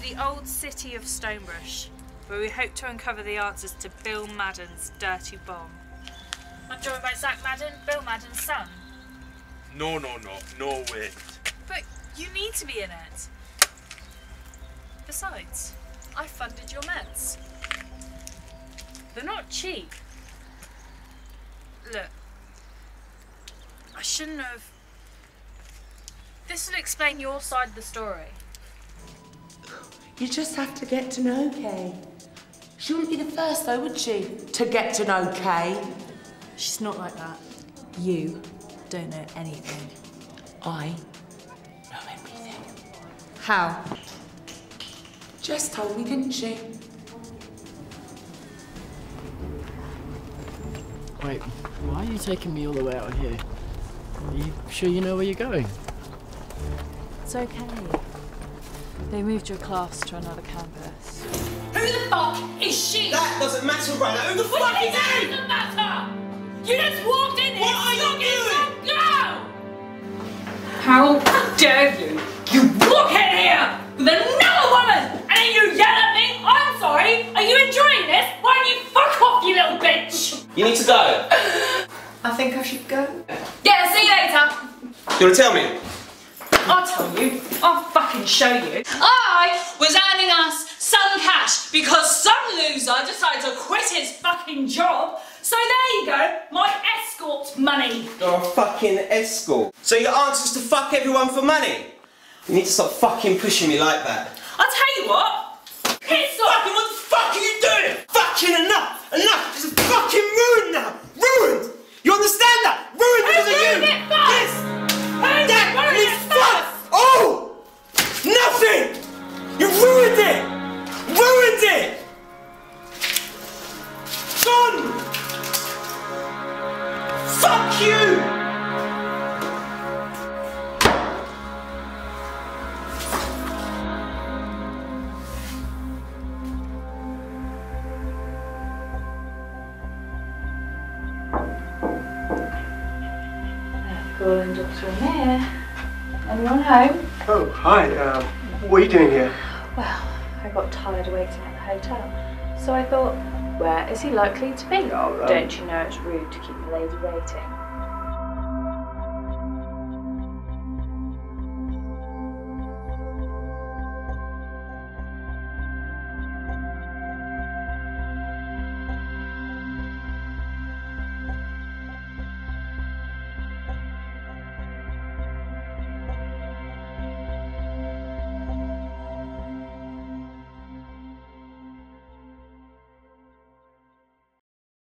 at the old city of Stonebrush, where we hope to uncover the answers to Bill Madden's dirty bomb. I'm joined by Zach Madden, Bill Madden's son. No, no, no, no way. But you need to be in it. Besides, I funded your meds. They're not cheap. Look, I shouldn't have. This will explain your side of the story. You just have to get to know Kay. She wouldn't be the first, though, would she? To get to know Kay. She's not like that. You don't know anything. I know everything. How? Jess told me, didn't she? Wait, why are you taking me all the way out here? Are you sure you know where you're going? It's okay. They moved your class to another campus. Who the fuck is she? That doesn't matter right now. Who the What fuck do you is mean he? doesn't matter? You just walked in here What are you doing? for girl! How dare you? You walk in here with another woman and then you yell at me? I'm sorry. Are you enjoying this? Why don't you fuck off, you little bitch? You need to go. I think I should go. Yeah, see you later. You want to tell me? I'll tell you. I'll fucking show you. I was earning us some cash because some loser decided to quit his fucking job. So there you go, my escort money. You're a fucking escort. So your answer is to fuck everyone for money? You need to stop fucking pushing me like that. I'll tell you what. Piss off. You! Amir. Anyone home? Oh, hi. Uh, what are you doing here? Well, I got tired of waiting at the hotel. So I thought, where is he likely to be? Oh, um, Don't you know it's rude to keep the lady waiting?